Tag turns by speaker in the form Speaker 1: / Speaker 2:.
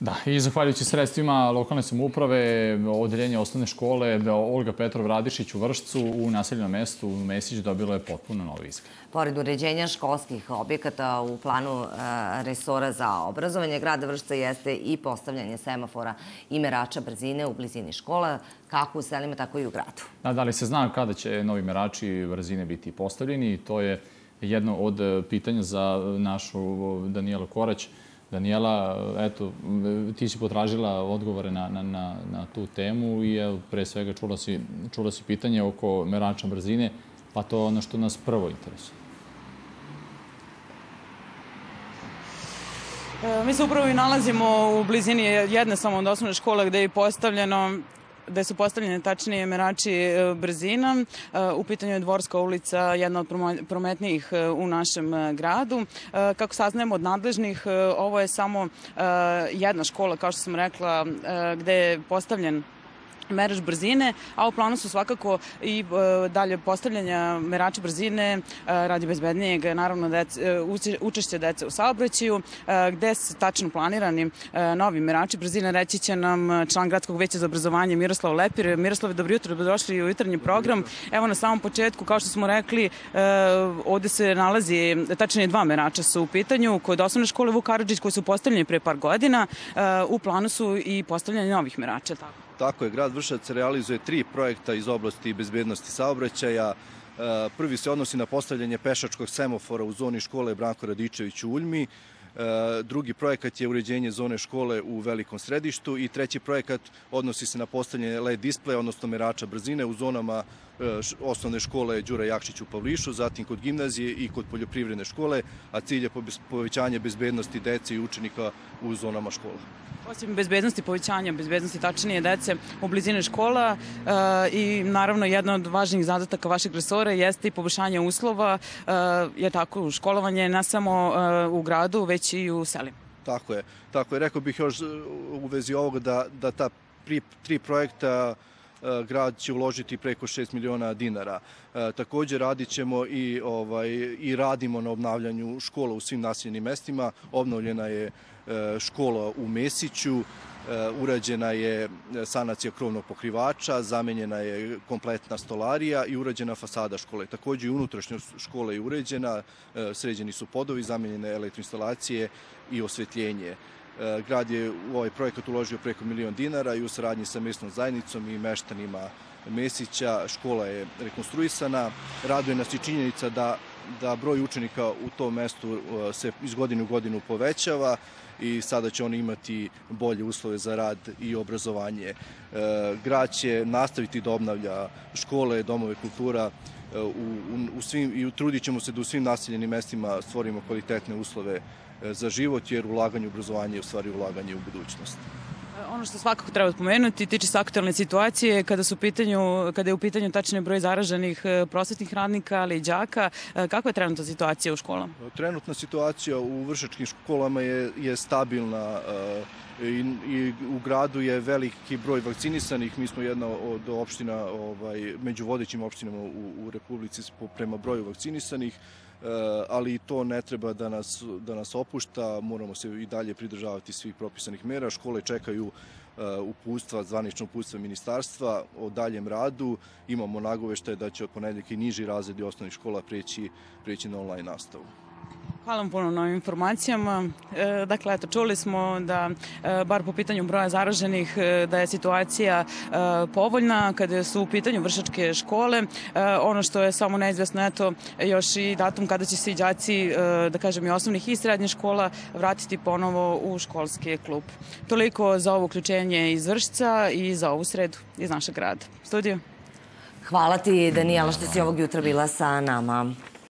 Speaker 1: Da, i zahvaljujući sredstvima lokalne samouprave, odeljenje osnovne škole Olga Petrov Radišić u Vršcu u naseljenom mestu Mesić dobilo je potpuno novi izgled.
Speaker 2: Pored uređenja školskih objekata u planu e, resora za obrazovanje, grada Vršca jeste i postavljanje semafora i merača brzine u blizini škola, kako u selima, tako i u gradu.
Speaker 1: A da li se zna kada će novi merači brzine biti postavljeni? To je jedno od pitanja za našu Danijelu Korać. Danijela, eto, ti si potražila odgovore na, na, na, na tu temu i evo, pre svega čula si, čula si pitanje oko merača brzine, pa to je ono što nas prvo interesuje.
Speaker 3: E, mi se upravo i nalazimo u blizini jedne samo od osnovne škole gde je postavljeno gde su postavljene tačnije merači e, brzina. E, u pitanju je Dvorska ulica, jedna od prometnijih e, u našem gradu. Kako saznajemo od nadležnih, ovo je samo jedna škola, kao što sam rekla, gde je postavljen merač brzine, a u planu su svakako i e, dalje postavljanja merača brzine e, radi bezbednijeg, naravno, dece, učešće dece u saobraćaju, e, gde su tačno planirani novi merači brzine, reći će nam član Gradskog veća za obrazovanje Miroslav Lepir. Miroslav, dobro jutro, dobrodošli u jutarnji program. Evo na samom početku, kao što smo rekli, ovde se nalazi, tačnije dva merača su u pitanju, kod osnovne škole Vuk Karadžić koji su postavljeni pre par godina, u planu su i postavljanje novih merača, tako?
Speaker 4: Tako je, grad Vršac realizuje tri projekta iz oblasti bezbednosti saobraćaja. E, prvi se odnosi na postavljanje pešačkog semafora u zoni škole Branko Radičević u Uljmi. E, drugi projekat je uređenje zone škole u velikom središtu i treći projekat odnosi se na postavljanje LED displeja, odnosno merača brzine u zonama E, osnovne škole Đura Jakšić u Pavlišu, zatim kod gimnazije i kod poljoprivredne škole, a cilj je povećanje bezbednosti dece i učenika u zonama škola.
Speaker 3: Osim bezbednosti, povećanja bezbednosti tačnije dece u blizini škola e, i naravno jedna od važnijih zadataka vašeg resora jeste i poboljšanje uslova, e, je tako školovanje ne samo u gradu, već i u selima.
Speaker 4: Tako je. Tako je. Rekao bih još u vezi ovoga da, da ta pri, tri projekta E, grad će uložiti preko 6 miliona dinara. E, takođe radit ćemo i, ovaj, i radimo na obnavljanju škola u svim naseljenim mestima. Obnovljena je e, škola u Mesiću, urađena je sanacija krovnog pokrivača, zamenjena je kompletna stolarija i urađena fasada škole. Takođe i unutrašnjost škole je uređena, sređeni su podovi, zamenjene elektroinstalacije i osvetljenje. E, grad je u ovaj projekat uložio preko milion dinara i u saradnji sa mesnom zajednicom i meštanima Mesića škola je rekonstruisana. Raduje nas i činjenica da, da broj učenika u tom mestu e, se iz godine u godinu povećava i sada će oni imati bolje uslove za rad i obrazovanje. E, grad će nastaviti da obnavlja škole, domove kultura, u, u, u svim, i trudit ćemo se da u svim naseljenim mestima stvorimo kvalitetne uslove E, za život, jer ulaganje u obrazovanje je u stvari ulaganje u budućnost.
Speaker 3: E, ono što svakako treba pomenuti tiče se aktualne situacije kada su pitanju kada je u pitanju tačni broj zaraženih e, prosvetnih radnika ali i đaka. Kakva je trenutna situacija u školama?
Speaker 4: Trenutna situacija u vršačkim školama je, je stabilna i, i u gradu je veliki broj vakcinisanih. Mi smo jedna od opština, ovaj, među vodećim opštinama u, u Republici prema broju vakcinisanih. Eh, ali to ne treba da nas, da nas opušta, moramo se i dalje pridržavati svih propisanih mera. Škole čekaju eh, uputstva, zvanično uputstva ministarstva o daljem radu. Imamo nagoveštaje da će od ponedljaka i niži razredi osnovnih škola preći, preći na online nastavu.
Speaker 3: Hvala vam puno na ovim informacijama. E, dakle, eto, čuli smo da, e, bar po pitanju broja zaraženih, e, da je situacija povoljna kada su u pitanju vršačke škole. Ono što je samo neizvesno, eto, još i datum kada će se i đaci, da kažem, i osnovnih i srednjih škola vratiti ponovo u školski klub. Toliko za ovo uključenje iz Vršca i za ovu sredu iz našeg grada. Studio.
Speaker 2: Hvala ti, Danijela, što si ovog jutra bila sa nama.